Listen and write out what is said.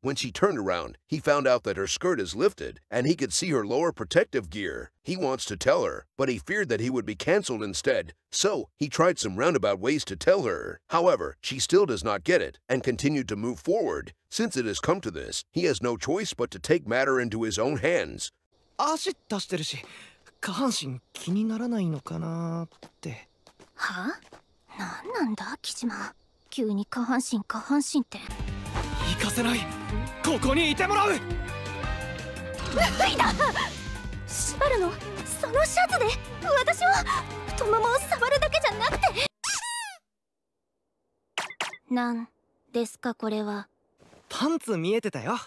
When she turned around, he found out that her skirt is lifted and he could see her lower protective gear. He wants to tell her, but he feared that he would be cancelled instead, so he tried some roundabout ways to tell her. However, she still does not get it and continued to move forward. Since it has come to this, he has no choice but to take matter into his own hands. 足出してるし下半身気にならないのかなってはあなんなんだ貴島急に下半身下半身って 行かせない。ここにいてもらう。脱いだ。縛るのそのシャツで。私は太ももを触るだけじゃなくて。なんですかこれは。パンツ見えてたよ